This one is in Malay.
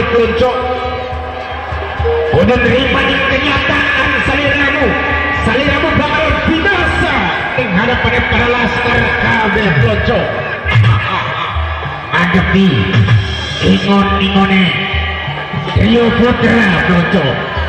terkelucuk Bunda terima di kenyataan saliramu Saliramu bakal binasa di hadapan para laskar kabeh kelucuk Adepi Ingon-ingone Rio Putra kelucuk